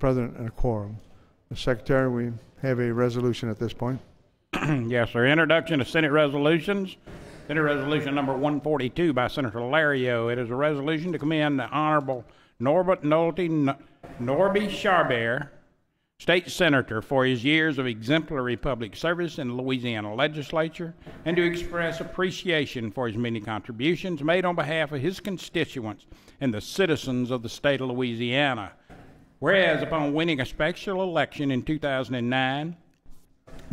President and a quorum. Mr. Secretary, we have a resolution at this point. yes, sir. Introduction of Senate resolutions. Senate Resolution number 142 by Senator Alario. It is a resolution to commend the Honorable Norbert Nolte Norby Chabert, State Senator, for his years of exemplary public service in the Louisiana legislature and to express appreciation for his many contributions made on behalf of his constituents and the citizens of the state of Louisiana. Whereas, upon winning a special election in 2009,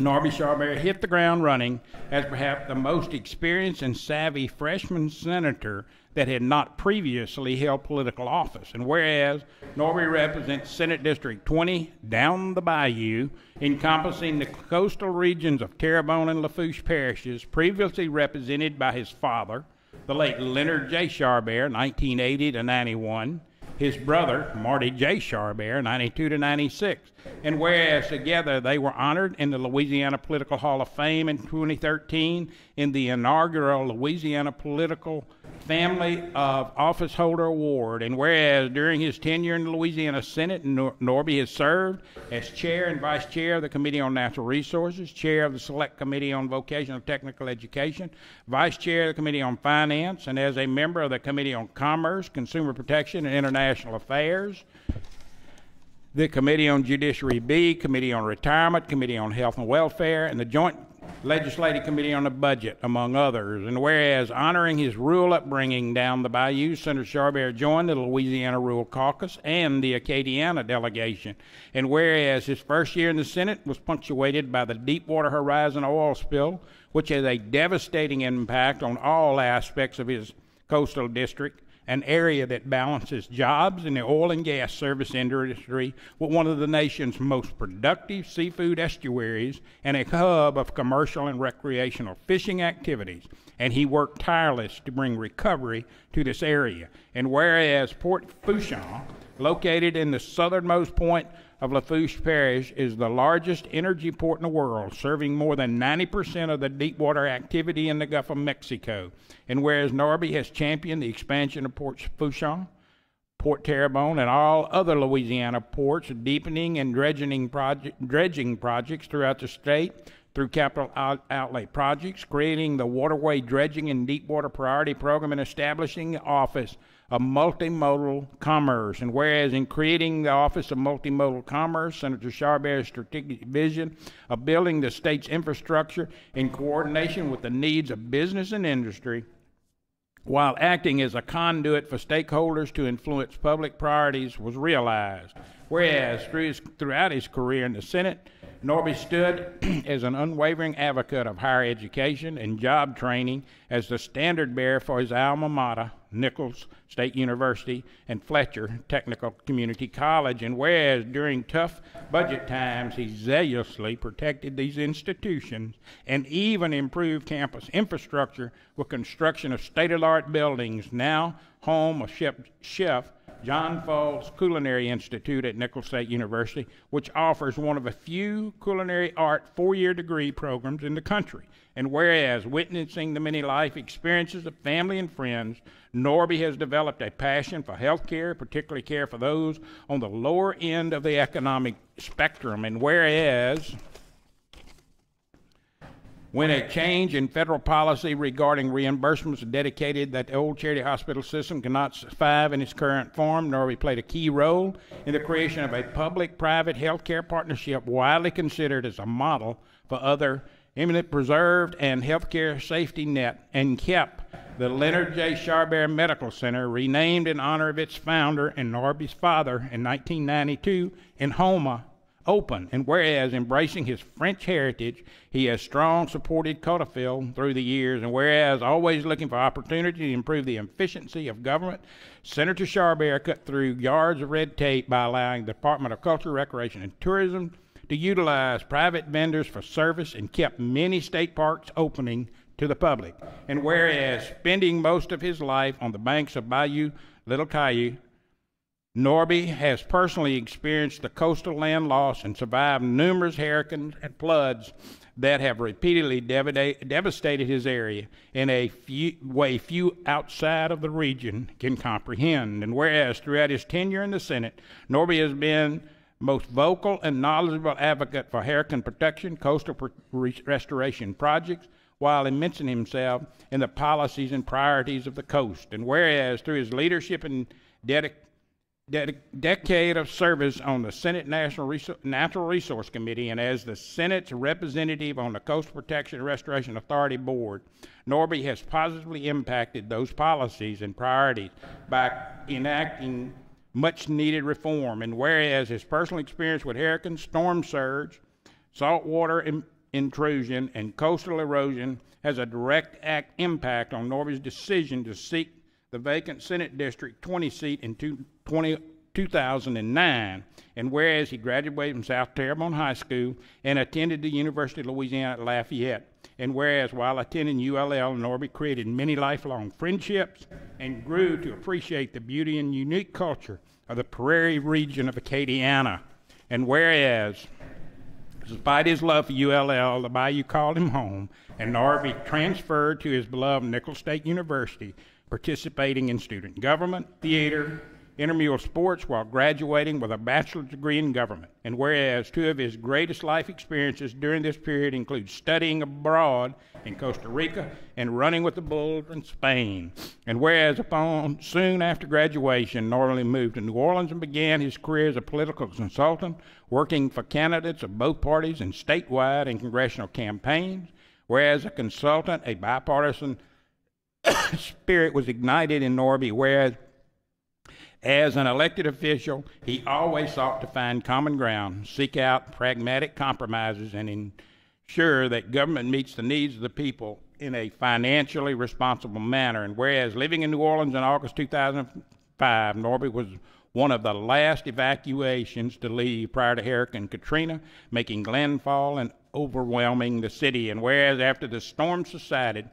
Norby Chabert hit the ground running as perhaps the most experienced and savvy freshman senator that had not previously held political office. And whereas Norby represents Senate District 20 down the bayou, encompassing the coastal regions of Terrebonne and Lafourche parishes, previously represented by his father, the late Leonard J. Chabert, 1980 to 91, his brother, Marty J. Chabert, 92 to 96. And whereas together they were honored in the Louisiana Political Hall of Fame in 2013 in the inaugural Louisiana Political Family of Office Holder Award, and whereas during his tenure in the Louisiana Senate, Nor- Norby has served as chair and vice chair of the Committee on Natural Resources, chair of the Select Committee on Vocational Technical Education, vice chair of the Committee on Finance, and as a member of the Committee on Commerce, Consumer Protection, and International Affairs, the Committee on Judiciary B, Committee on Retirement, Committee on Health and Welfare, and the Joint Legislative Committee on the Budget, among others. And whereas honoring his rural upbringing down the bayou, Senator Chabert joined the Louisiana Rural Caucus and the Acadiana delegation. And whereas his first year in the Senate was punctuated by the Deepwater Horizon oil spill, which has a devastating impact on all aspects of his coastal district, an area that balances jobs in the oil and gas service industry with one of the nation's most productive seafood estuaries and a hub of commercial and recreational fishing activities. And he worked tireless to bring recovery to this area. And whereas Port Fourchon, located in the southernmost point of Lafourche Parish, is the largest energy port in the world, serving more than 90% of the deepwater activity in the Gulf of Mexico. And whereas Norby has championed the expansion of Port Fourchon, Port Terrebonne, and all other Louisiana ports, deepening and dredging, project, dredging projects throughout the state through capital out- outlay projects, creating the Waterway Dredging and Deepwater Priority Program, and establishing the Office of Multimodal Commerce. And whereas in creating the Office of Multimodal Commerce, Senator Chabert's strategic vision of building the state's infrastructure in coordination with the needs of business and industry, while acting as a conduit for stakeholders to influence public priorities was realized. Whereas through his, throughout his career in the Senate, Norby stood as an unwavering advocate of higher education and job training as the standard bearer for his alma mater, Nicholls State University and Fletcher Technical Community College. And whereas during tough budget times he zealously protected these institutions and even improved campus infrastructure with construction of state of the art buildings, now home of Chef John Folse Culinary Institute at Nicholls State University, which offers one of a few culinary art four year degree programs in the country. And whereas witnessing the many life experiences of family and friends, Norby has developed a passion for health care, particularly care for those on the lower end of the economic spectrum. And whereas when a change in federal policy regarding reimbursements dedicated that the old charity hospital system cannot survive in its current form, Norby played a key role in the creation of a public-private healthcare partnership widely considered as a model for other eminent preserved and healthcare safety net and kept the Leonard J. Chabert Medical Center, renamed in honor of its founder and Norby's father in 1992 in Houma, open. And whereas embracing his French heritage, he has strong supported CODOFIL through the years, and whereas always looking for opportunity to improve the efficiency of government, Senator Chabert cut through yards of red tape by allowing the Department of Culture, Recreation, and Tourism to utilize private vendors for service and kept many state parks opening to the public. And whereas spending most of his life on the banks of Bayou Little Caillou, Norby has personally experienced the coastal land loss and survived numerous hurricanes and floods that have repeatedly devastated his area in a few, way few outside of the region can comprehend. And whereas throughout his tenure in the Senate, Norby has been most vocal and knowledgeable advocate for hurricane protection, coastal restoration projects, while immersing himself in the policies and priorities of the coast. And whereas through his leadership and dedication, ded- decade of service on the Senate National Natural Resource Committee and as the Senate's representative on the Coastal Protection and Restoration Authority Board, Norby has positively impacted those policies and priorities by enacting much needed reform. And whereas his personal experience with hurricanes, storm surge, saltwater in- intrusion, and coastal erosion has a direct act impact on Norby's decision to seek the vacant Senate District 20 seat in two, 20, 2009. And whereas he graduated from South Terrebonne High School and attended the University of Louisiana at Lafayette. And whereas while attending ULL, Norby created many lifelong friendships and grew to appreciate the beauty and unique culture of the prairie region of Acadiana. And whereas Despite his love for ULL, the Bayou called him home, and Norby transferred to his beloved Nicholls State University, participating in student government, theater, intramural sports while graduating with a bachelor's degree in government. And whereas two of his greatest life experiences during this period include studying abroad in Costa Rica and running with the Bulls in Spain. And whereas upon soon after graduation, Norby moved to New Orleans and began his career as a political consultant, working for candidates of both parties in statewide and congressional campaigns. Whereas a consultant, a bipartisan spirit was ignited in Norby, whereas as an elected official, he always sought to find common ground, seek out pragmatic compromises, and ensure that government meets the needs of the people in a financially responsible manner. And whereas living in New Orleans in August 2005, Norby was one of the last evacuations to leave prior to Hurricane Katrina, making landfall and overwhelming the city. And whereas after the storm subsided,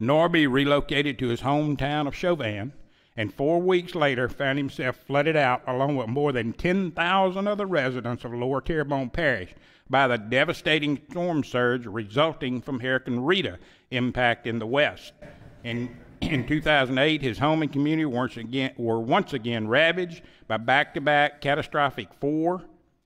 Norby relocated to his hometown of Chauvin, and four weeks later found himself flooded out along with more than 10,000 other residents of Lower Terrebonne Parish by the devastating storm surge resulting from Hurricane Rita impact in the west. In, in 2008, his home and community once again, were once again ravaged by back-to-back catastrophic four,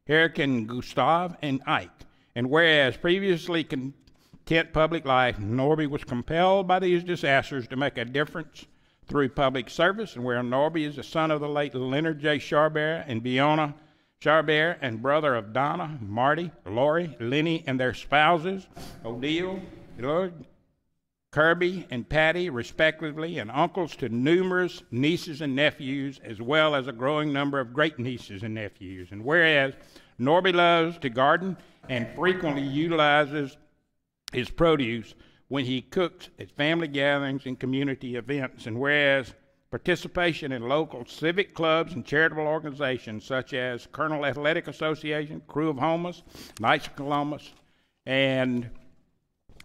Hurricane Gustav and Ike. And whereas previously content public life, Norby was compelled by these disasters to make a difference through public service, and where Norby is the son of the late Leonard J. Chabert and Viona Chabert, and brother of Donna, Marty, Lori, Lenny, and their spouses, Odile, Lord, Kirby, and Patty, respectively, and uncles to numerous nieces and nephews, as well as a growing number of great nieces and nephews. And whereas Norby loves to garden and frequently utilizes his produce when he cooks at family gatherings and community events, and whereas participation in local civic clubs and charitable organizations such as Colonel Athletic Association, Krewe of Houmas, Knights of Columbus, and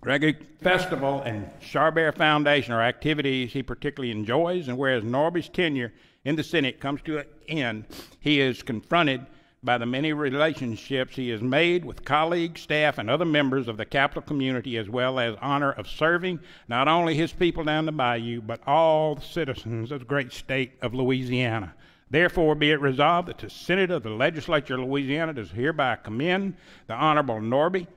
Reggae Festival and Chabert Foundation are activities he particularly enjoys, and whereas Norby's tenure in the Senate comes to an end, he is confronted by the many relationships he has made with colleagues, staff, and other members of the Capitol community, as well as honor of serving not only his people down the bayou, but all the citizens of the great state of Louisiana. Therefore, be it resolved that the Senate of the Legislature of Louisiana does hereby commend the Honorable Norby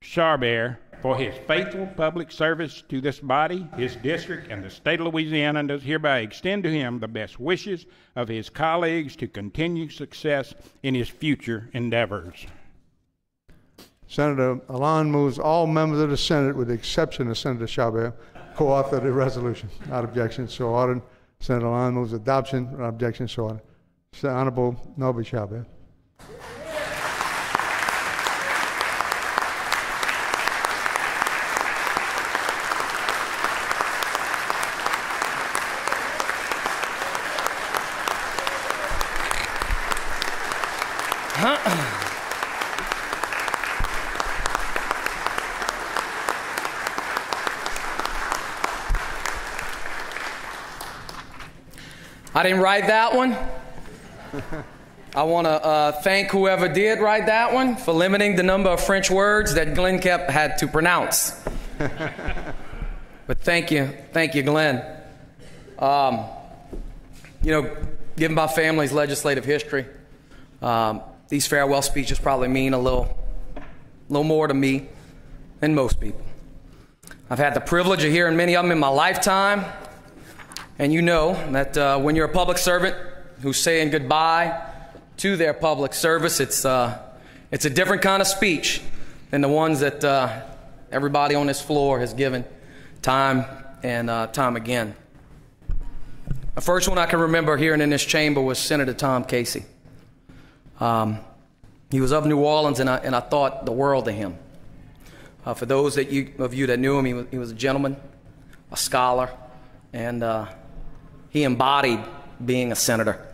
Chabert for his faithful public service to this body, his district, and the state of Louisiana, does hereby extend to him the best wishes of his colleagues to continue success in his future endeavors. Senator Alon moves all members of the Senate, with the exception of Senator Chabert, co-author the resolution. Without objection, so ordered. Senator Alon moves adoption. Without objection, so ordered. Honorable Norby Chabert. I didn't write that one. I want to uh, thank whoever did write that one for limiting the number of French words that Glenn Koepp had to pronounce. but thank you, thank you, Glenn. Um, you know, given my family's legislative history, Um, these farewell speeches probably mean a little, little more to me than most people. I've had the privilege of hearing many of them in my lifetime, and you know that uh, when you're a public servant who's saying goodbye to their public service, it's, uh, it's a different kind of speech than the ones that uh, everybody on this floor has given time and uh, time again. The first one I can remember hearing in this chamber was Senator Tom Casey. Um, he was of New Orleans, and I, and I thought the world of him. Uh, for those that you, of you that knew him, he was, he was a gentleman, a scholar, and uh, he embodied being a senator.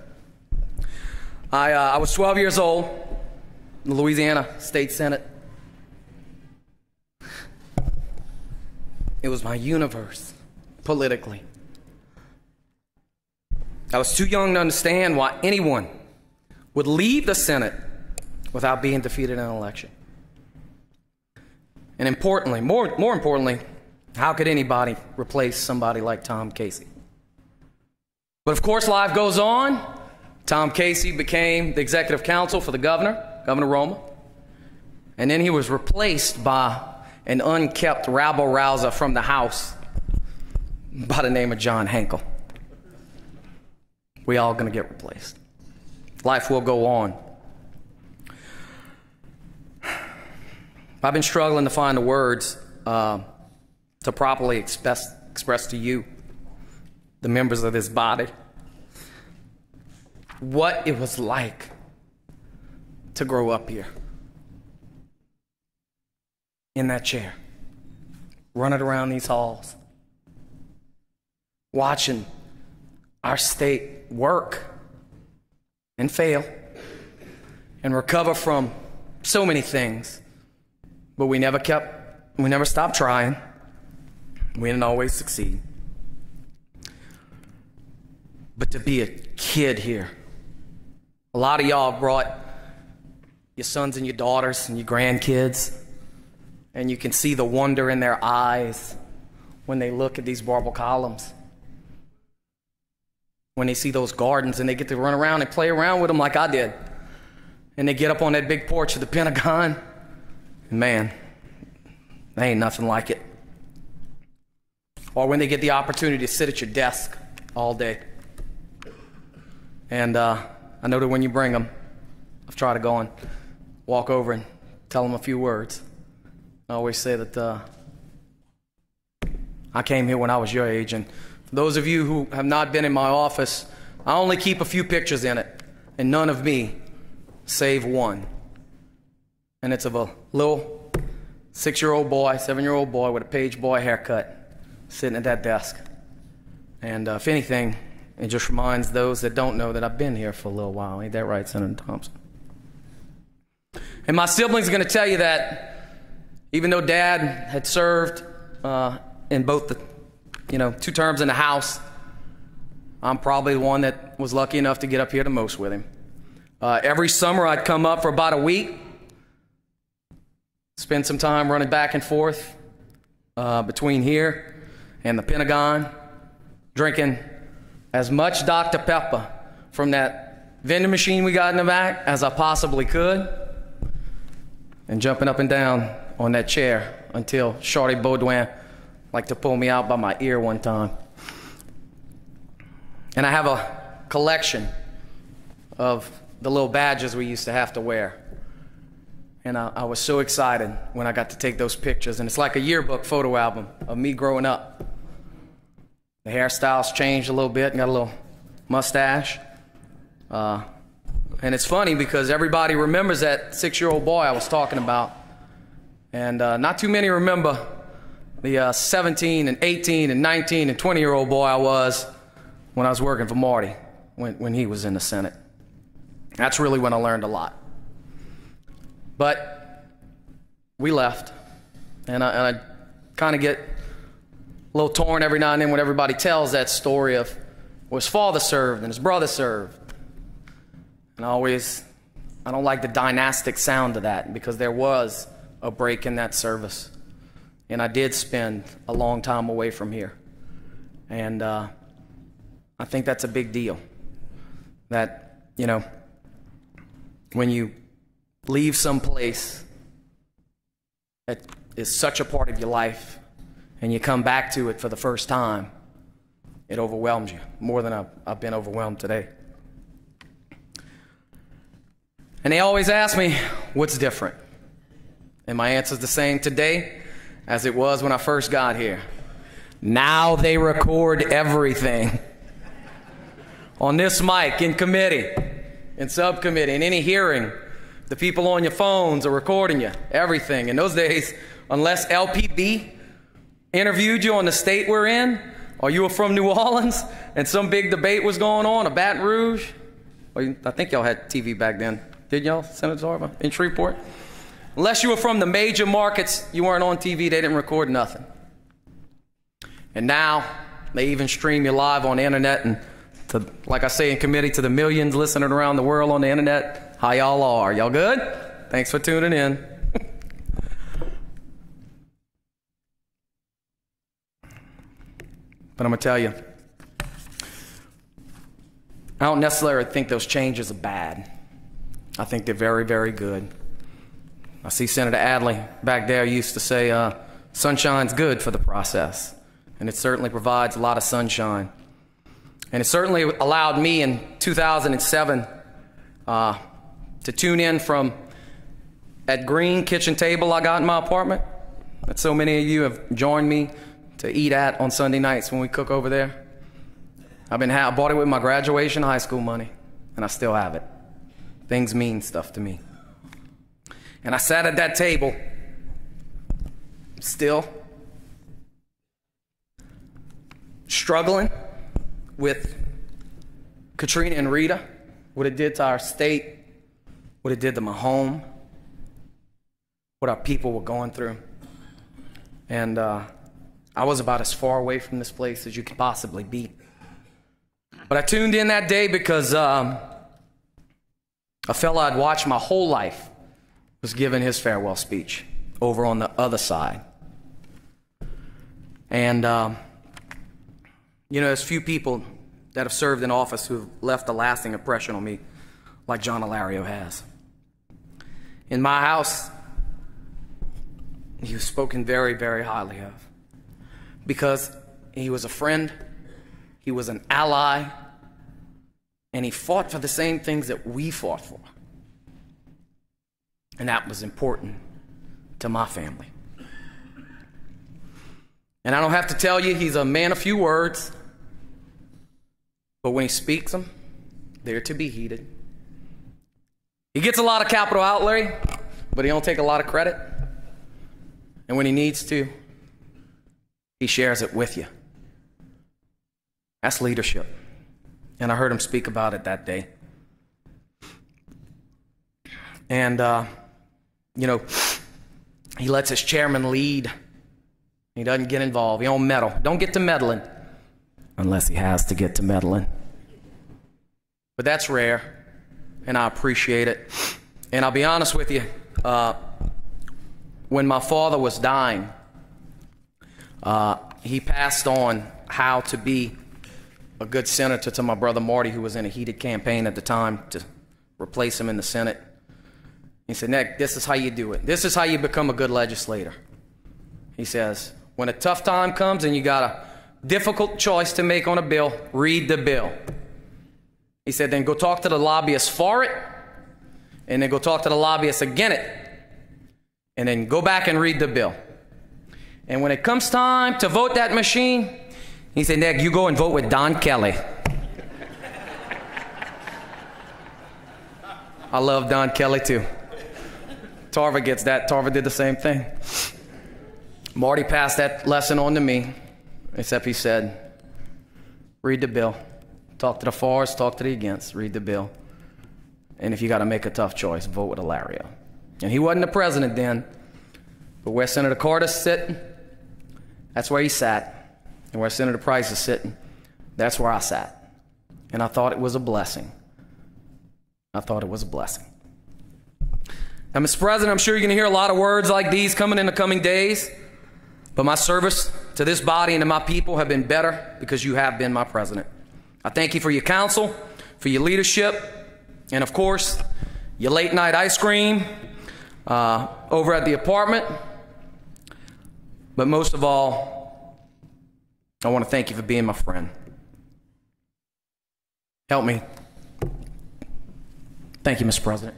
I, uh, I was 12 years old in the Louisiana State Senate. It was my universe politically. I was too young to understand why anyone would leave the Senate without being defeated in an election. And importantly, more, more importantly, how could anybody replace somebody like Tom Casey? But of course, life goes on. Tom Casey became the executive counsel for the governor, Governor Roemer. And then he was replaced by an unkept rabble rouser from the House by the name of John Hainkel. We all going to get replaced. Life will go on. I've been struggling to find the words uh, to properly express, express to you, the members of this body, what it was like to grow up here in that chair, running around these halls, watching our state work and fail and recover from so many things. But we never kept, we never stopped trying. We didn't always succeed. But to be a kid here, a lot of y'all brought your sons and your daughters and your grandkids and you can see the wonder in their eyes when they look at these marble columns. When they see those gardens and they get to run around and play around with them like I did. And they get up on that big porch of the Pentagon. Man, ain't nothing like it. Or when they get the opportunity to sit at your desk all day. And uh, I know that when you bring them, I've tried to go and walk over and tell them a few words. I always say that uh, I came here when I was your age, and for those of you who have not been in my office, I only keep a few pictures in it, and none of me, save one. And it's of a little six year old boy, seven year old boy with a page boy haircut sitting at that desk. And uh, if anything, it just reminds those that don't know that I've been here for a little while. Ain't that right, Senator Thompson? And my siblings are going to tell you that even though Dad had served uh, in both the, you know, two terms in the House, I'm probably the one that was lucky enough to get up here the most with him. Uh, every summer, I'd come up for about a week, spend some time running back and forth uh, between here and the Pentagon, drinking as much Dr. Pepper from that vending machine we got in the back as I possibly could, and jumping up and down on that chair until Shorty Baudouin liked to pull me out by my ear one time. And I have a collection of the little badges we used to have to wear. And I, I, was so excited when I got to take those pictures. And it's like a yearbook photo album of me growing up. The hairstyles changed a little bit and got a little mustache. Uh, and it's funny because everybody remembers that six year old boy I was talking about and uh, not too many remember the uh, 17 and 18 and 19 and 20 year old boy I was when I was working for Marty when, when he was in the Senate. That's really when I learned a lot. But we left, and I, and I kind of get a little torn every now and then when everybody tells that story of well, his father served and his brother served. And I always, I don't like the dynastic sound of that because there was a break in that service. And I did spend a long time away from here. And uh, I think that's a big deal. That, you know, when you leave some place that is such a part of your life and you come back to it for the first time, it overwhelms you more than I've, I've been overwhelmed today. And they always ask me, what's different? And my answer is the same today as it was when I first got here. Now they record everything on this mic, in committee, in subcommittee, in any hearing. The people on your phones are recording you, everything. In those days, unless LPB interviewed you on the state we're in, or you were from New Orleans and some big debate was going on, a Baton Rouge, or I think y'all had TV back then. Did y'all, Senator Zarva, in Shreveport? Unless you were from the major markets, you weren't on TV, they didn't record nothing. And now they even stream you live on the internet and to, like I say in committee to the millions listening around the world on the internet, how y'all are. Y'all good? Thanks for tuning in. But I'm going to tell you, I don't necessarily think those changes are bad. I think they're very, very good. I see Senator Adley back there used to say, uh, sunshine's good for the process. And it certainly provides a lot of sunshine. And it certainly allowed me in 2007 uh, to tune in from that green kitchen table I got in my apartment that so many of you have joined me to eat at on Sunday nights when we cook over there. I've been ha- I bought it with my graduation high school money, and I still have it. Things mean stuff to me. And I sat at that table, still struggling with Katrina and Rita, what it did to our state, what it did to my home, what our people were going through. And uh, I was about as far away from this place as you could possibly be. But I tuned in that day because um, a fellow I'd watched my whole life was giving his farewell speech over on the other side. And, um, you know, there's few people that have served in office who have left a lasting impression on me like John Alario has. In my house, he was spoken very, very highly of because he was a friend, he was an ally, and he fought for the same things that we fought for. And that was important to my family. And I don't have to tell you, he's a man of few words. But when he speaks them, they're to be heeded. He gets a lot of capital outlay, but he don't take a lot of credit. And when he needs to, he shares it with you. That's leadership. And I heard him speak about it that day. And, uh, you know, he lets his chairman lead. He doesn't get involved. He don't meddle. Don't get to meddling unless he has to get to meddling. But that's rare, and I appreciate it. And I'll be honest with you, uh, when my father was dying, uh, he passed on how to be a good senator to my brother Marty, who was in a heated campaign at the time to replace him in the Senate. He said, Nick, this is how you do it. This is how you become a good legislator. He says, when a tough time comes and you got a difficult choice to make on a bill, read the bill. He said, then go talk to the lobbyists for it, and then go talk to the lobbyists against it, and then go back and read the bill. And when it comes time to vote that machine, he said, Nick, you go and vote with Don Kelly. I love Don Kelly too. Tarver gets that. Tarver did the same thing. Marty passed that lesson on to me, except he said, read the bill. Talk to the fors, talk to the against, read the bill. And if you got to make a tough choice, vote with Alario. And he wasn't the president then, but where Senator Carter's sitting, that's where he sat. And where Senator Price is sitting, that's where I sat. And I thought it was a blessing. I thought it was a blessing. Now, Mr. President, I'm sure you're going to hear a lot of words like these coming in the coming days. But my service to this body and to my people have been better because you have been my president. I thank you for your counsel, for your leadership, and of course, your late night ice cream, uh, over at the apartment. But most of all, I want to thank you for being my friend. Help me. Thank you, Mr. President.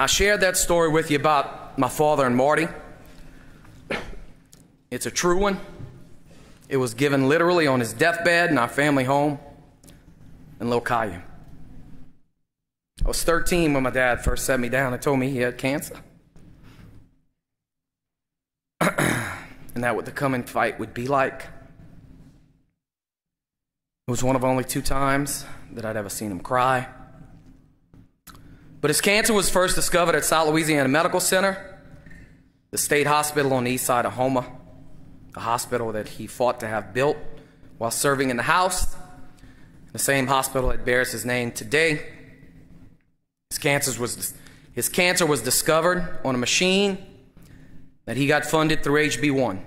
Now, I shared that story with you about my father and Marty. It's a true one. It was given literally on his deathbed in our family home in Little I was 13 when my dad first set me down and told me he had cancer. and that what the coming fight would be like. It was one of only two times that I'd ever seen him cry. But his cancer was first discovered at South Louisiana Medical Center, the state hospital on the east side of Houma, a hospital that he fought to have built while serving in the House, the same hospital that bears his name today. His, cancer was, his cancer was discovered on a machine that he got funded through HB1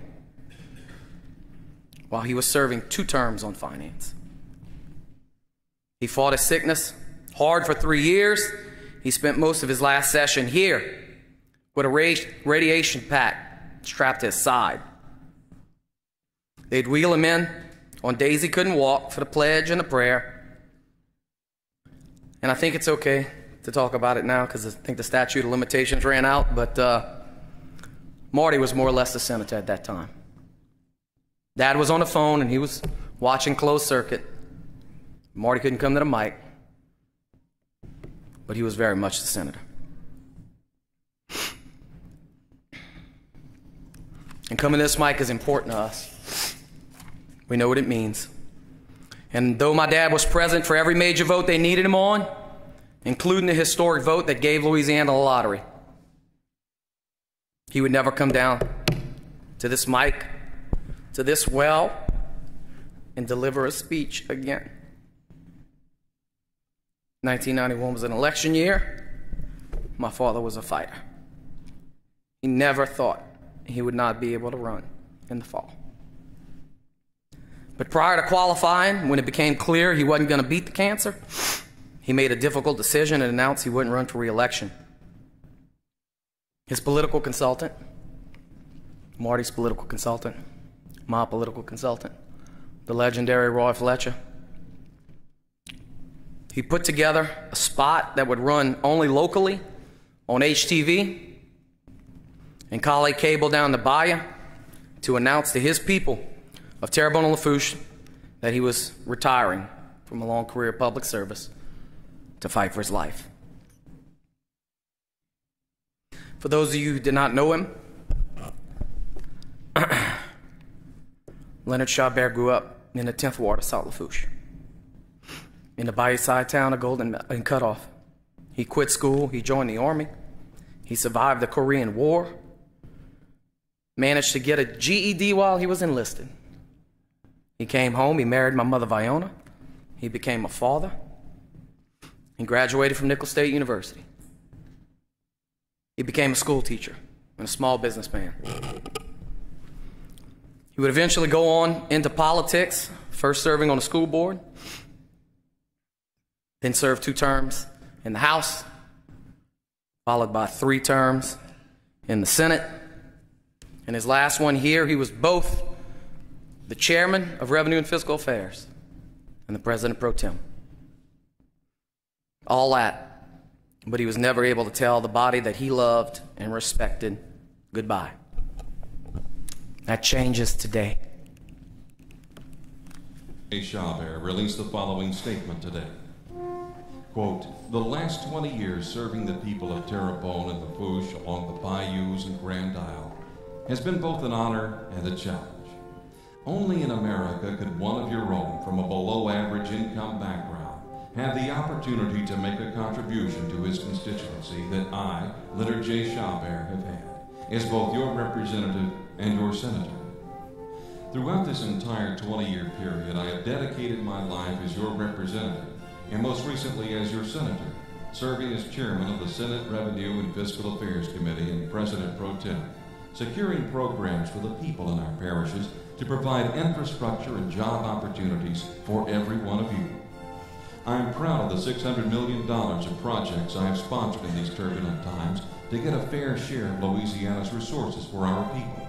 while he was serving two terms on finance. He fought his sickness hard for three years he spent most of his last session here with a radiation pack strapped to his side. They'd wheel him in on days he couldn't walk for the pledge and the prayer. And I think it's okay to talk about it now because I think the statute of limitations ran out, but uh, Marty was more or less the senator at that time. Dad was on the phone and he was watching closed circuit. Marty couldn't come to the mic but he was very much the senator. And coming to this mic is important to us. We know what it means. And though my dad was present for every major vote they needed him on, including the historic vote that gave Louisiana the lottery, he would never come down to this mic, to this well, and deliver a speech again. 1991 was an election year. My father was a fighter. He never thought he would not be able to run in the fall. But prior to qualifying, when it became clear he wasn't going to beat the cancer, he made a difficult decision and announced he wouldn't run for reelection. His political consultant, Marty's political consultant, my political consultant, the legendary Roy Fletcher, he put together a spot that would run only locally on HTV and call a cable down the bayou to announce to his people of Terrebonne Lafourche that he was retiring from a long career of public service to fight for his life. For those of you who did not know him, Leonard Chabert grew up in the 10th ward of South Lafourche in the Bayou-side town of Golden and Cutoff. He quit school, he joined the army, he survived the Korean War, managed to get a GED while he was enlisted. He came home, he married my mother Viona, he became a father, and graduated from Nicholls State University. He became a school teacher and a small businessman. He would eventually go on into politics, first serving on the school board, then served two terms in the House, followed by three terms in the Senate. And his last one here, he was both the chairman of Revenue and Fiscal Affairs and the president pro tem. All that, but he was never able to tell the body that he loved and respected goodbye. That changes today. A Chabert released the following statement today. Quote, the last 20 years serving the people of Terrebonne and the Lafourche along the bayous and Grand Isle has been both an honor and a challenge. Only in America could one of your own from a below average income background have the opportunity to make a contribution to his constituency that I, Leonard J. Chabert, have had, as both your representative and your senator. Throughout this entire 20 year period, I have dedicated my life as your representative, and most recently as your senator, serving as chairman of the Senate Revenue and Fiscal Affairs Committee and president pro tem, securing programs for the people in our parishes to provide infrastructure and job opportunities for every one of you. I am proud of the $600 million of projects I have sponsored in these turbulent times to get a fair share of Louisiana's resources for our people.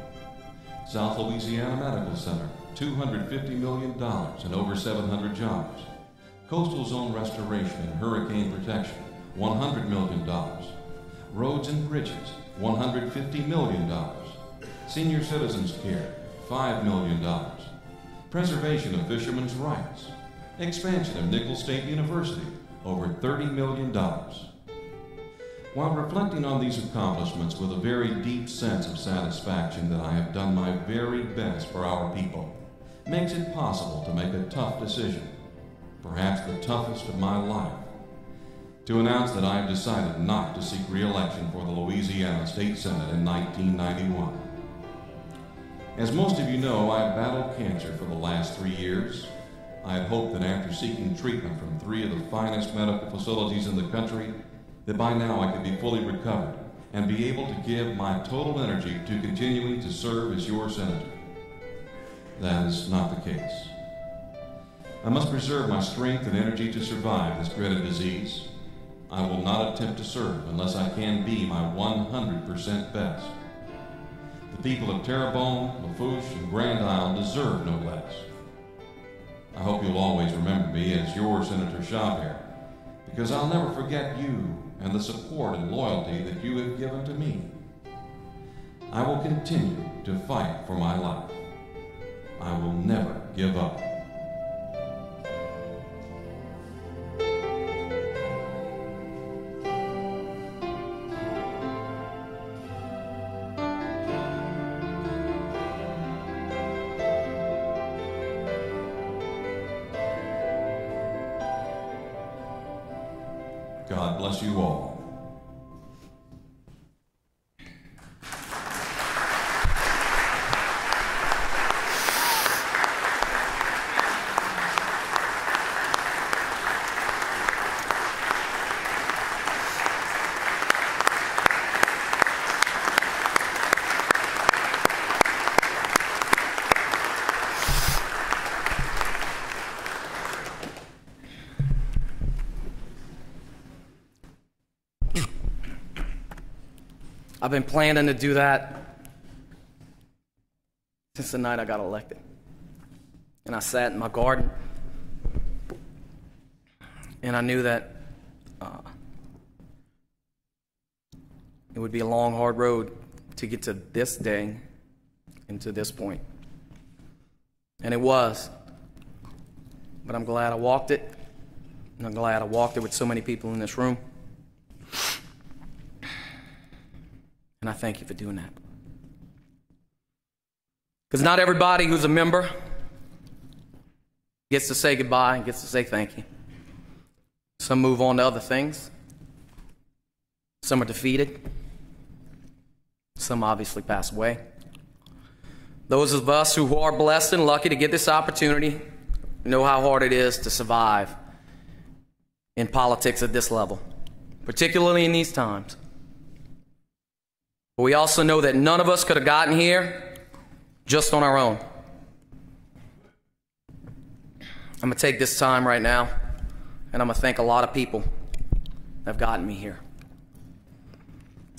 South Louisiana Medical Center, $250 million and over 700 jobs. Coastal Zone Restoration and Hurricane Protection, $100 million. Roads and Bridges, $150 million. Senior Citizens Care, $5 million. Preservation of Fishermen's Rights. Expansion of Nicholls State University, over $30 million. While reflecting on these accomplishments with a very deep sense of satisfaction that I have done my very best for our people, makes it possible to make a tough decision, perhaps the toughest of my life, to announce that I have decided not to seek re election for the Louisiana State Senate in 1991. As most of you know, I have battled cancer for the last three years. I had hoped that after seeking treatment from three of the finest medical facilities in the country, that by now I could be fully recovered and be able to give my total energy to continuing to serve as your senator. That is not the case. I must preserve my strength and energy to survive this dreaded disease. I will not attempt to serve unless I can be my 100% best. The people of Terrebonne, Lafourche, and Grand Isle deserve no less. I hope you'll always remember me as your Senator Chabert, because I'll never forget you and the support and loyalty that you have given to me. I will continue to fight for my life. I will never give up. I've been planning to do that since the night I got elected. And I sat in my garden and I knew that uh, it would be a long, hard road to get to this day and to this point. And it was. But I'm glad I walked it. And I'm glad I walked it with so many people in this room. And I thank you for doing that. Because not everybody who's a member gets to say goodbye and gets to say thank you. Some move on to other things, some are defeated, some obviously pass away. Those of us who are blessed and lucky to get this opportunity know how hard it is to survive in politics at this level, particularly in these times. But we also know that none of us could have gotten here just on our own. I'm going to take this time right now and I'm going to thank a lot of people that have gotten me here.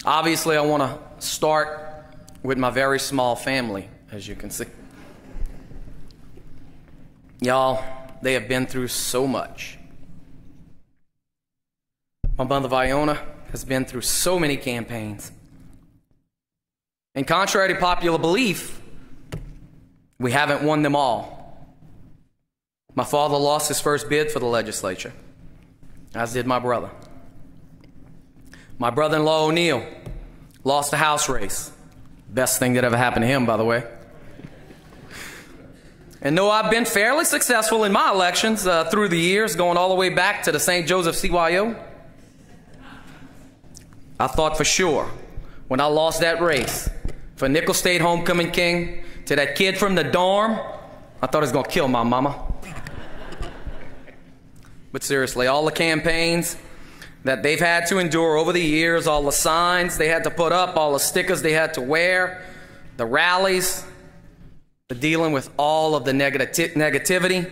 Obviously, I want to start with my very small family, as you can see. Y'all, they have been through so much. My mother Viona has been through so many campaigns. And contrary to popular belief, we haven't won them all. My father lost his first bid for the legislature, as did my brother. My brother in law O'Neill lost a House race. Best thing that ever happened to him, by the way. And though I've been fairly successful in my elections uh, through the years, going all the way back to the St. Joseph CYO, I thought for sure when I lost that race for Nicholls State Homecoming King to that kid from the dorm, I thought he was going to kill my mama. but seriously, all the campaigns that they've had to endure over the years, all the signs they had to put up, all the stickers they had to wear, the rallies, the dealing with all of the negati- negativity.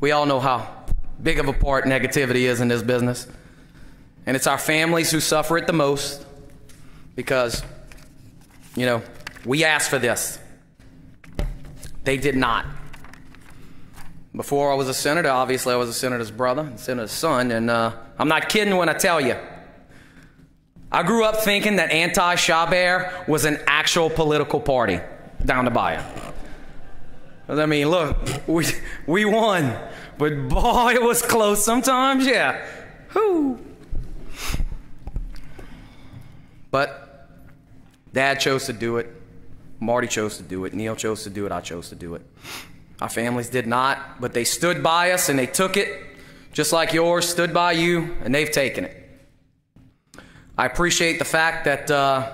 We all know how big of a part negativity is in this business. And it's our families who suffer it the most because, you know, we asked for this. They did not. Before I was a senator, obviously I was a senator's brother, senator's son, and uh, I'm not kidding when I tell you. I grew up thinking that anti Chabert was an actual political party down the bayou. I mean, look, we, we won, but boy, it was close sometimes, yeah. Whew. But Dad chose to do it. Marty chose to do it. Neil chose to do it. I chose to do it. Our families did not, but they stood by us and they took it, just like yours stood by you, and they've taken it. I appreciate the fact that. Uh,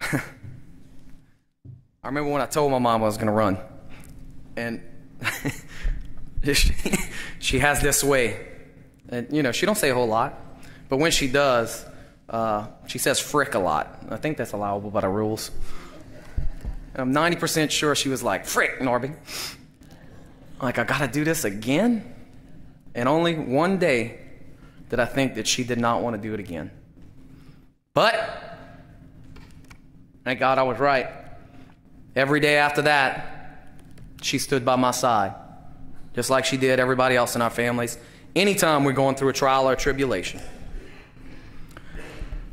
I remember when I told my mom I was going to run, and she, she has this way, and you know she don't say a whole lot, but when she does, uh, she says frick a lot. I think that's allowable by the rules. And I'm 90% sure she was like, frick, Norby. Like, I gotta do this again? And only one day did I think that she did not want to do it again. But, thank God I was right. Every day after that, she stood by my side, just like she did everybody else in our families, anytime we're going through a trial or a tribulation.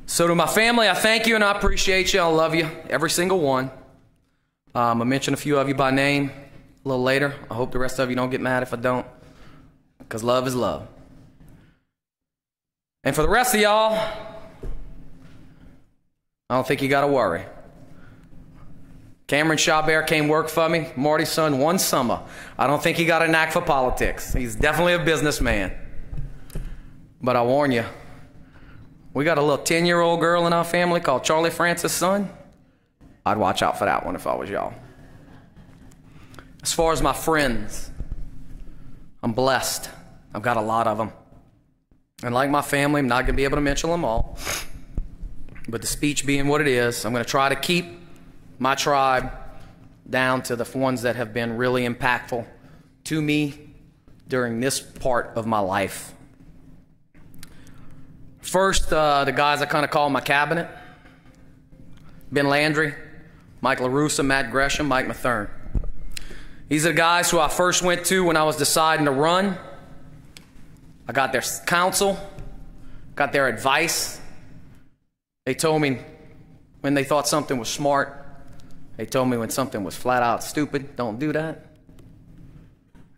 So, to my family, I thank you and I appreciate you. I love you, every single one. Um, I mentioned a few of you by name a little later. I hope the rest of you don't get mad if I don't, because love is love. And for the rest of y'all, I don't think you got to worry. Cameron Chabert came work for me, Marty's son, one summer. I don't think he got a knack for politics. He's definitely a businessman. But I warn you, we got a little 10 year old girl in our family called Charlie Francis' son. I'd watch out for that one if I was y'all. As far as my friends, I'm blessed. I've got a lot of them. And like my family, I'm not going to be able to mention them all. But the speech being what it is, I'm going to try to keep my tribe down to the ones that have been really impactful to me during this part of my life. First, uh, the guys I kind of call my cabinet Ben Landry, Mike LaRussa, Matt Gresham, Mike Mathern. These are the guys who I first went to when I was deciding to run. I got their counsel, got their advice. They told me when they thought something was smart. They told me when something was flat out stupid, don't do that.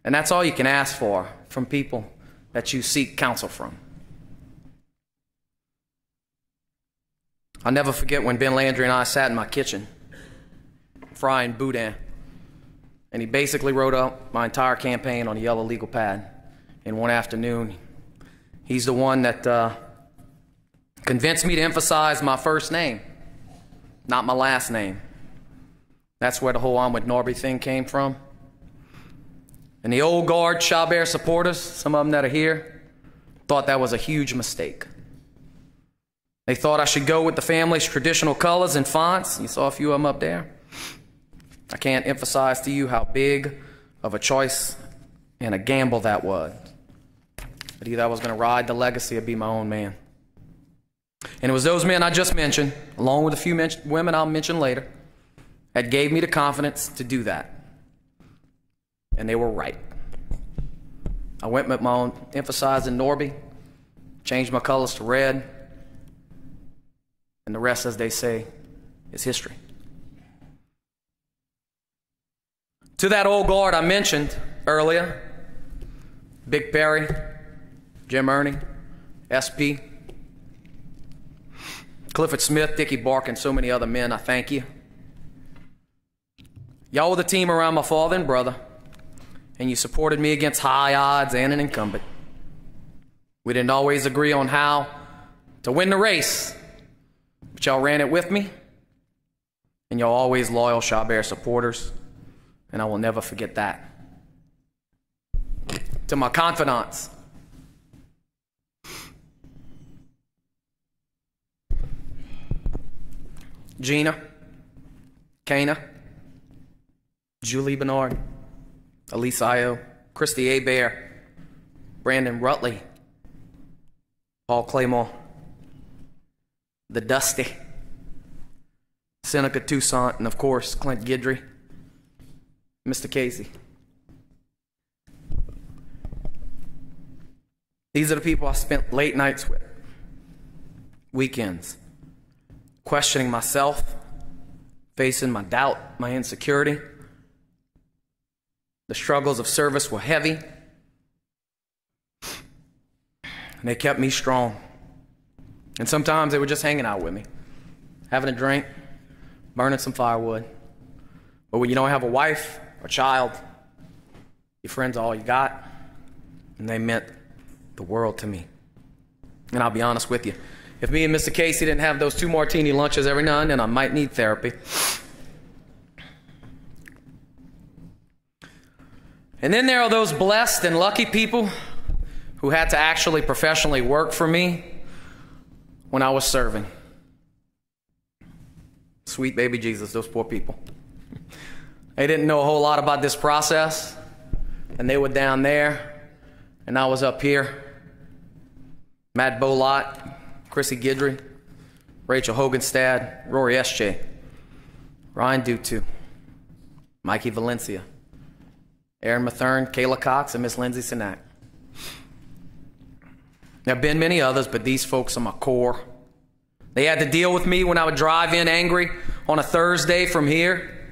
And that's all you can ask for from people that you seek counsel from. I'll never forget when Ben Landry and I sat in my kitchen frying boudin. And he basically wrote up my entire campaign on a yellow legal pad in one afternoon. He's the one that uh, convinced me to emphasize my first name, not my last name. That's where the whole I'm with Norby thing came from. And the old guard Chabert supporters, some of them that are here, thought that was a huge mistake. They thought I should go with the family's traditional colors and fonts. You saw a few of them up there. I can't emphasize to you how big of a choice and a gamble that was. But either I was going to ride the legacy or be my own man. And it was those men I just mentioned, along with a few men- women I'll mention later, that gave me the confidence to do that. And they were right. I went with my own, emphasizing Norby, changed my colors to red, and the rest, as they say, is history. To that old guard I mentioned earlier, Big Perry, Jim Ernie, SP, Clifford Smith, Dickie Bark, and so many other men, I thank you. Y'all were the team around my father and brother, and you supported me against high odds and an incumbent. We didn't always agree on how to win the race, but y'all ran it with me, and y'all always loyal Chabert supporters, and I will never forget that. To my confidants, Gina, Kana, Julie Bernard, Elise Io, Christy Abear, Brandon Rutley, Paul Claymore, The Dusty, Seneca Toussaint, and of course, Clint Guidry, Mr. Casey. These are the people I spent late nights with, weekends, questioning myself, facing my doubt, my insecurity. The struggles of service were heavy, and they kept me strong. And sometimes they were just hanging out with me, having a drink, burning some firewood. But when you don't have a wife or child, your friends are all you got, and they meant the world to me. And I'll be honest with you. If me and Mr. Casey didn't have those two martini lunches every now and then, I might need therapy. And then there are those blessed and lucky people who had to actually professionally work for me when I was serving. Sweet baby Jesus, those poor people. They didn't know a whole lot about this process, and they were down there, and I was up here. Matt Bolot, Chrissy Guidry, Rachel Hogenstad, Rory Esche, Ryan Dutu, Mikey Valencia, Aaron Mathern, Kayla Cox, and Miss Lindsay Sinak. There have been many others, but these folks are my core. They had to deal with me when I would drive in angry on a Thursday from here,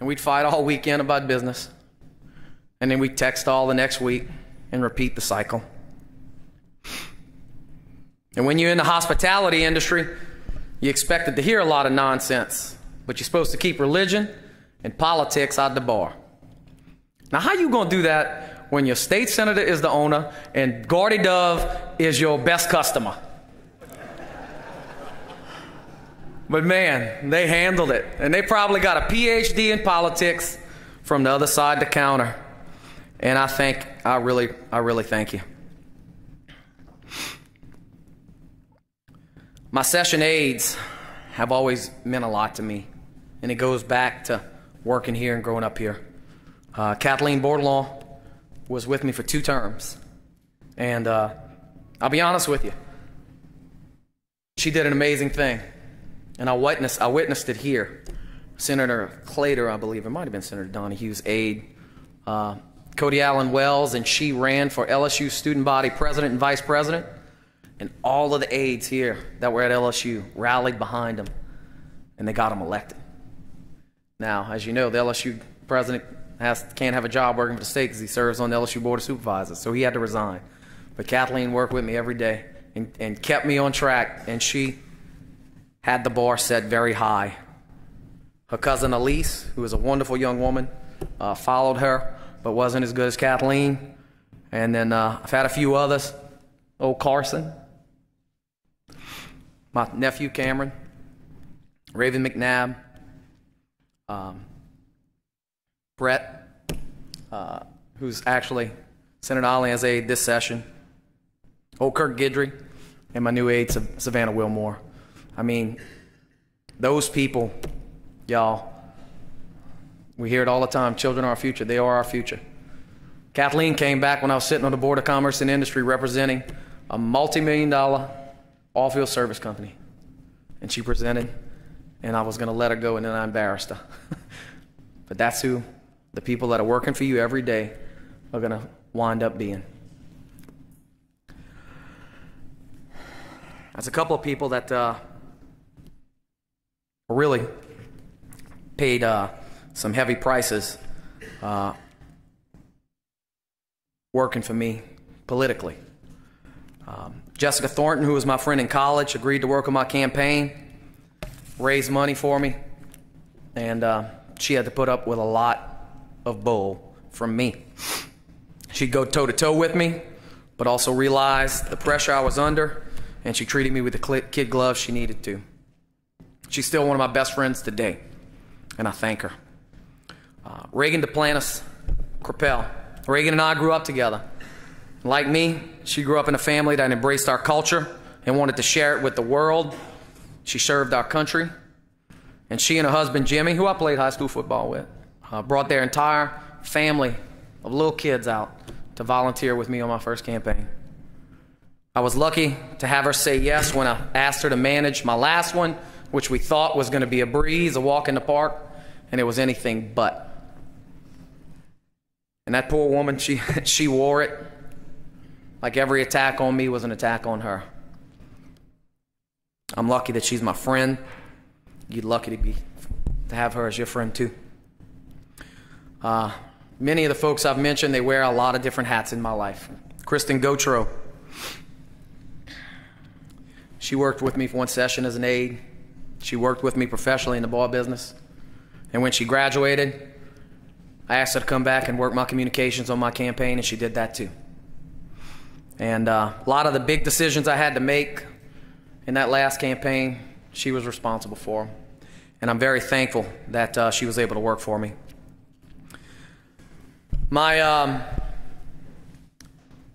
and we'd fight all weekend about business. And then we'd text all the next week and repeat the cycle. And when you're in the hospitality industry, you expected to hear a lot of nonsense, but you're supposed to keep religion and politics out the bar. Now, how you gonna do that when your state senator is the owner and Gordy Dove is your best customer? But man, they handled it. And they probably got a PhD in politics from the other side of the counter. And I think, I really, I really thank you. My session aides have always meant a lot to me. And it goes back to working here and growing up here. Uh, Kathleen Bordelon was with me for two terms. And uh, I'll be honest with you, she did an amazing thing. And I witnessed, I witnessed it here. Senator Claitor, I believe, it might have been Senator Donahue's aide, uh, Cody Allen Wells, and she ran for LSU student body president and vice president. And all of the aides here that were at LSU rallied behind him, and they got him elected. Now, as you know, the LSU president has, can't have a job working for the state because he serves on the LSU Board of Supervisors, so he had to resign. But Kathleen worked with me every day and, and kept me on track, and she had the bar set very high. Her cousin Elise, who was a wonderful young woman, uh, followed her, but wasn't as good as Kathleen. And then uh, I've had a few others. Old Carson, my nephew Cameron, Raven McNabb, um, Brett, uh, who's actually Senator Ollie's aide this session, old Kirk Guidry, and my new aide Savannah Wilmore. I mean, those people, y'all, we hear it all the time children are our future, they are our future. Kathleen came back when I was sitting on the Board of Commerce and Industry representing a multi million dollar all field service company. And she presented, and I was going to let her go, and then I embarrassed her. but that's who the people that are working for you every day are going to wind up being. That's a couple of people that uh, really paid uh, some heavy prices uh, working for me politically. Um, Jessica Thornton, who was my friend in college, agreed to work on my campaign, raise money for me, and uh, she had to put up with a lot of bull from me. She'd go toe to toe with me, but also realize the pressure I was under, and she treated me with the kid gloves she needed to. She's still one of my best friends today, and I thank her. Uh, Reagan Duplantis Crapel. Reagan and I grew up together. Like me, she grew up in a family that embraced our culture and wanted to share it with the world. She served our country. And she and her husband, Jimmy, who I played high school football with, uh, brought their entire family of little kids out to volunteer with me on my first campaign. I was lucky to have her say yes when I asked her to manage my last one, which we thought was going to be a breeze, a walk in the park, and it was anything but. And that poor woman, she, she wore it like every attack on me was an attack on her. I'm lucky that she's my friend. You're lucky to be to have her as your friend too. Uh, many of the folks I've mentioned, they wear a lot of different hats in my life. Kristen Gotro. She worked with me for one session as an aide. She worked with me professionally in the ball business. And when she graduated, I asked her to come back and work my communications on my campaign, and she did that too. And uh, a lot of the big decisions I had to make in that last campaign, she was responsible for. And I'm very thankful that uh, she was able to work for me. My um,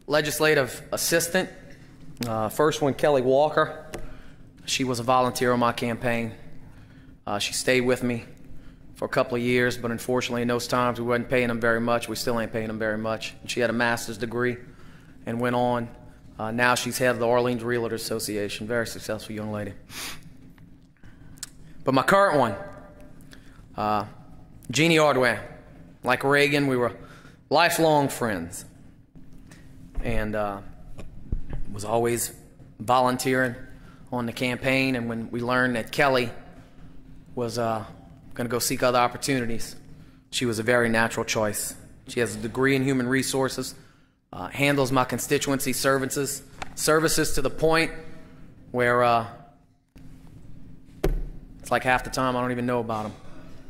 legislative assistant, uh, first one, Kelly Walker, she was a volunteer on my campaign. Uh, she stayed with me for a couple of years, but unfortunately, in those times, we wasn't paying them very much. We still ain't paying them very much. She had a master's degree and went on. Uh, now she's head of the Orleans Realtor Association. Very successful young lady. But my current one, uh, Jeannie Ordway. Like Reagan, we were lifelong friends. And uh, was always volunteering on the campaign. And when we learned that Kelly was uh, going to go seek other opportunities, she was a very natural choice. She has a degree in human resources, uh, handles my constituency services, services to the point where uh, it's like half the time I don't even know about them.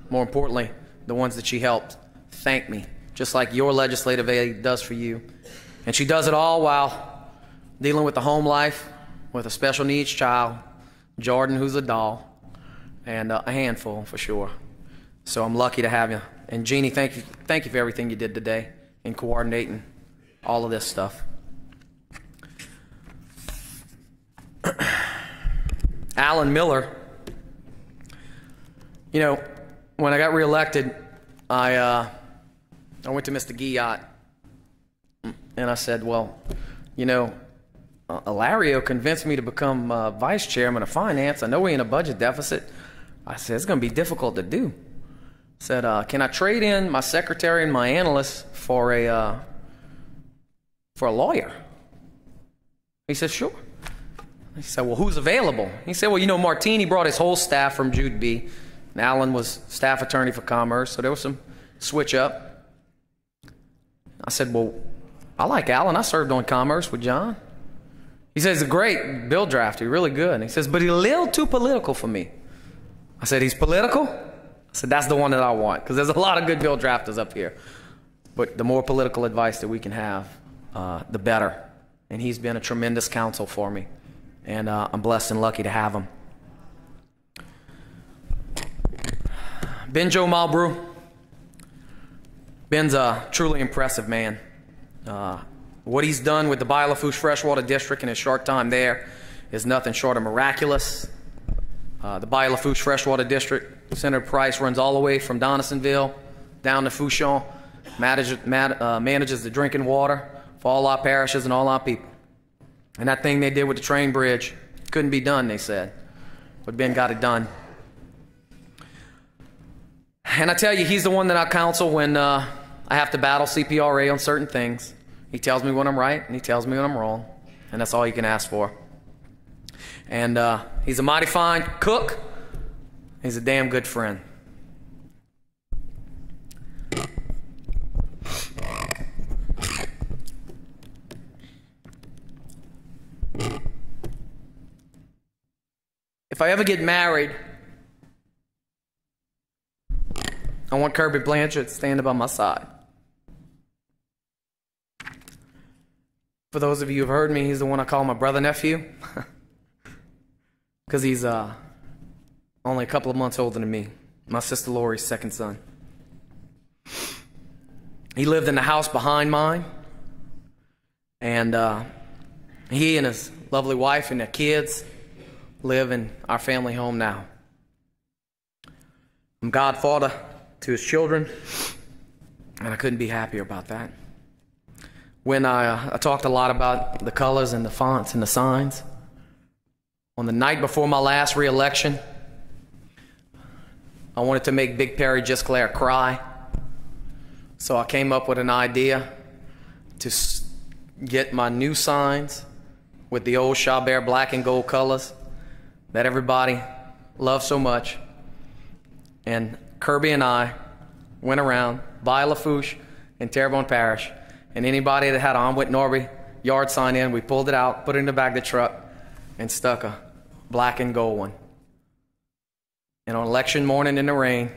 More importantly, the ones that she helped thank me, just like your legislative aid does for you. And she does it all while dealing with the home life with a special needs child, Jordan, who's a doll, and uh, a handful for sure. So I'm lucky to have you. And Jeannie, thank you, thank you for everything you did today in coordinating all of this stuff. Alan Miller, you know, when I got reelected, I, uh, I went to Mr. Guillot and I said, well, you know, uh, convinced me to become uh, vice chairman of finance. I know we're in a budget deficit. I said, it's going to be difficult to do. I said, uh, can I trade in my secretary and my analyst for a, uh, for a lawyer? He said, sure. He said, well, who's available? He said, well, you know, Martiny brought his whole staff from Jude B. And Alan was staff attorney for commerce, so there was some switch up. I said, well, I like Alan. I served on commerce with John. He says, a great bill drafter, really good. And he says, but he's a little too political for me. I said, he's political? I said, that's the one that I want, because there's a lot of good bill drafters up here. But the more political advice that we can have, uh, the better. And he's been a tremendous counsel for me. And uh, I'm blessed and lucky to have him. Benjo Malbrough. Ben's a truly impressive man. Uh, what he's done with the Bayou Lafourche Freshwater District in his short time there is nothing short of miraculous. Uh, the Bayou Lafourche Freshwater District, Senator Price runs all the way from Donaldsonville down to Fourchon, manages, man, uh, manages the drinking water for all our parishes and all our people. And that thing they did with the train bridge couldn't be done, they said. But Ben got it done. And I tell you, he's the one that I counsel when uh, I have to battle CPRA on certain things. He tells me when I'm right and he tells me when I'm wrong. And that's all you can ask for. And uh, he's a mighty fine cook. He's a damn good friend. If I ever get married, I want Kirby Blanchard standing by my side. For those of you who've heard me, he's the one I call my brother nephew. Because he's, uh, only a couple of months older than me. My sister Lori's second son. He lived in the house behind mine, and uh, he and his lovely wife and their kids live in our family home now. I'm godfather to his children, and I couldn't be happier about that. When I, uh, I talked a lot about the colors and the fonts and the signs, on the night before my last reelection, I wanted to make Big Perry Just Claire cry. So I came up with an idea to get my new signs with the old Chabert black and gold colors that everybody loves so much. And Kirby and I went around by Lafourche in Terrebonne Parish, and anybody that had on with Norby yard sign in, we pulled it out, put it in the back of the truck, and stuck a black and gold one. And on election morning in the rain,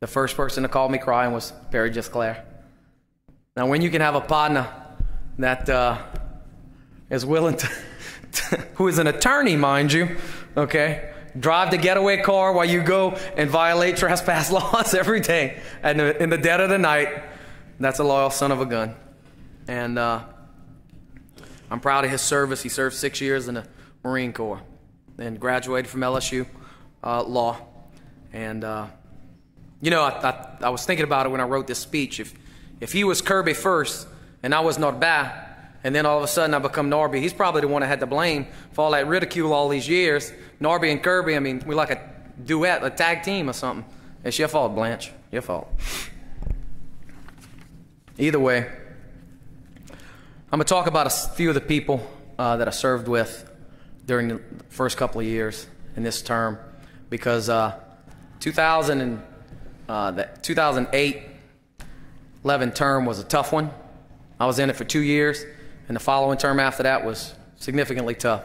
the first person to call me crying was Perry Just Claire. Now, when you can have a partner that uh, is willing to, to, who is an attorney, mind you, okay, drive the getaway car while you go and violate trespass laws every day and in the dead of the night, that's a loyal son of a gun. And uh, I'm proud of his service. He served six years in the Marine Corps and graduated from LSU uh, Law. And, uh, you know, I, I, I, was thinking about it when I wrote this speech. If, if he was Kirby first and I was Norbert, and then all of a sudden I become Norby, he's probably the one that had to blame for all that ridicule all these years. Norby and Kirby, I mean, we're like a duet, a tag team or something. It's your fault, Blanche. Your fault. Either way, I'm going to talk about a few of the people uh, that I served with during the first couple of years in this term because uh, 2000 and, uh, the 2008 11 term was a tough one. I was in it for two years, and the following term after that was significantly tough.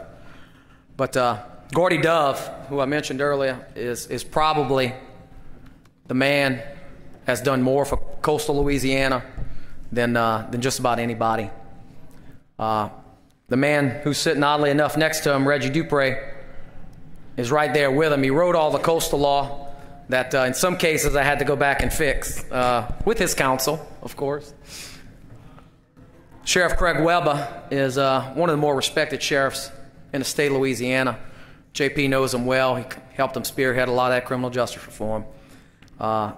But uh, Gordy Dove, who I mentioned earlier, is, is probably the man has done more for coastal Louisiana than, uh, than just about anybody. Uh, the man who's sitting oddly enough next to him, Reggie Dupre, is right there with him. He wrote all the coastal law that uh, in some cases I had to go back and fix uh, with his counsel, of course. Sheriff Craig Webre is uh, one of the more respected sheriffs in the state of Louisiana. JP knows him well. He helped him spearhead a lot of that criminal justice reform. Uh,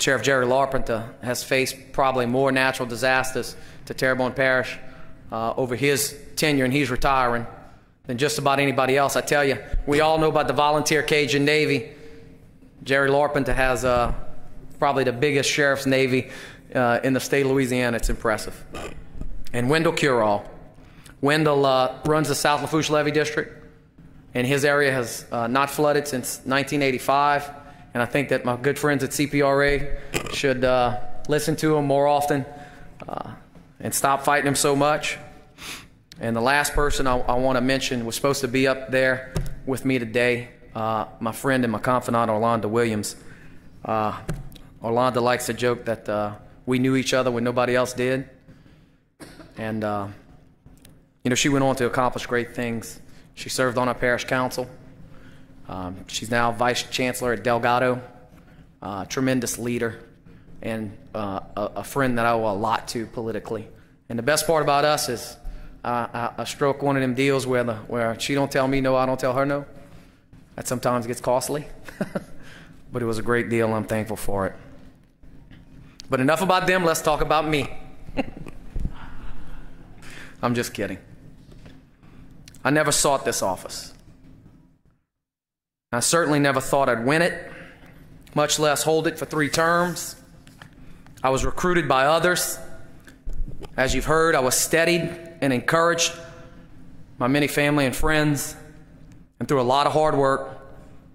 Sheriff Jerry Larpenter has faced probably more natural disasters to Terrebonne Parish uh, over his tenure, and he's retiring, than just about anybody else. I tell you, we all know about the volunteer Cajun Navy. Jerry Larpenter has uh, probably the biggest sheriff's navy uh, in the state of Louisiana. It's impressive. And Windell Curole. Wendell uh, runs the South Lafourche Levee District, and his area has uh, not flooded since 1985. And I think that my good friends at CPRA should uh, listen to him more often uh, and stop fighting him so much. And the last person I, I want to mention was supposed to be up there with me today, uh, my friend and my confidant, Arlanda Williams. Uh, Arlanda likes to joke that uh, we knew each other when nobody else did. And, uh, you know, she went on to accomplish great things. She served on our parish council. Um, she's now vice chancellor at Delgado, uh, tremendous leader, and uh, a, a, friend that I owe a lot to politically. And the best part about us is uh, I, I, stroke one of them deals where, the, where she don't tell me no, I don't tell her no. That sometimes gets costly, but it was a great deal. I'm thankful for it. But enough about them. Let's talk about me. I'm just kidding. I never sought this office. I certainly never thought I'd win it, much less hold it for three terms. I was recruited by others. As you've heard, I was steadied and encouraged by many family and friends, and through a lot of hard work,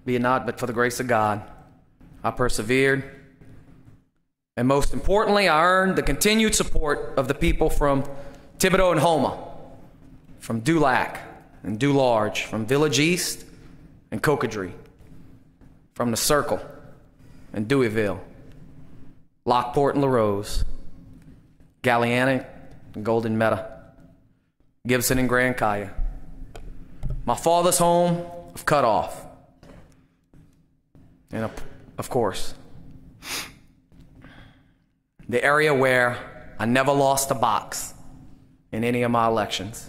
be it not but for the grace of God, I persevered. And most importantly, I earned the continued support of the people from Thibodaux and Houma, from Dulac and Dularge, from Village East and Cocodrie, from the Circle and Deweyville, Lockport and Larose, Galliano and Golden Meadow, Gibson and Grand Caillou. My father's home of Cut Off, And of course, the area where I never lost a box in any of my elections.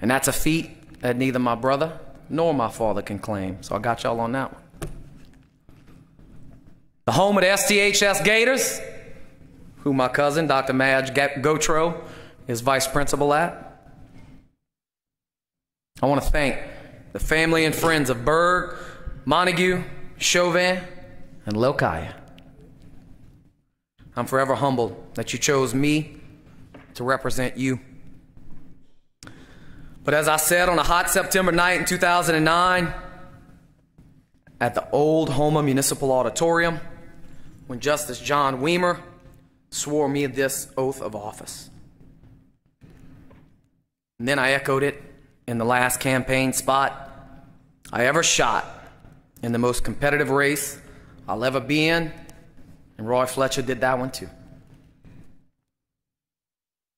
And that's a feat that neither my brother nor my father can claim. So I got y'all on that one. The home of the STHS Gators, who my cousin, Dr. Madge Gotro, is vice principal at. I want to thank the family and friends of Bourg, Montegut, Chauvin, and Lilkaya. I'm forever humbled that you chose me to represent you. But as I said on a hot September night in 2009 at the old Houma Municipal Auditorium, when Justice John Weimer swore me this oath of office. And then I echoed it in the last campaign spot I ever shot in the most competitive race I'll ever be in, and Roy Fletcher did that one too.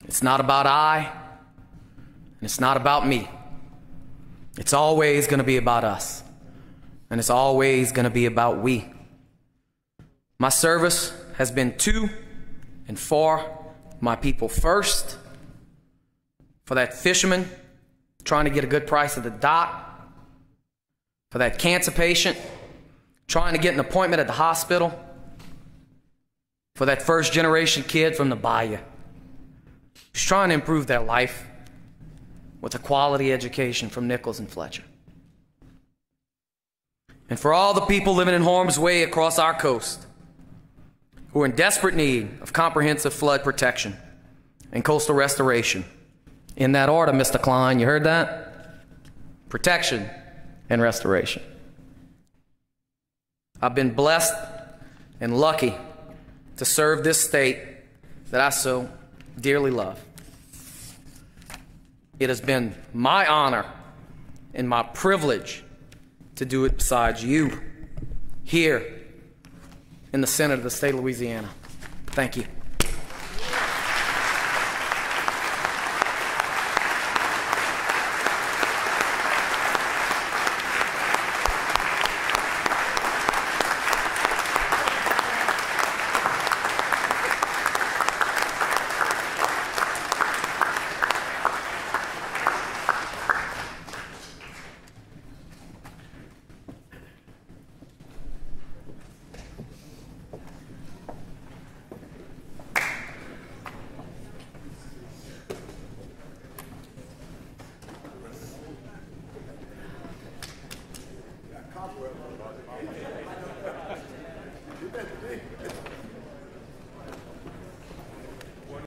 It's not about I, and it's not about me. It's always going to be about us, and it's always going to be about we. My service has been to and for my people first, for that fisherman trying to get a good price at the dock, for that cancer patient trying to get an appointment at the hospital, for that first generation kid from the bayou who's trying to improve their life with a quality education from Nicholls and Fletcher. And for all the people living in harm's way across our coast who are in desperate need of comprehensive flood protection and coastal restoration. In that order, Mr. Kline, you heard that? Protection and restoration. I've been blessed and lucky to serve this state that I so dearly love. It has been my honor and my privilege to do it besides you here in the Senate of the state of Louisiana. Thank you.